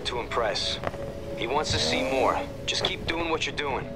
hard to impress. He wants to see more. Just keep doing what you're doing.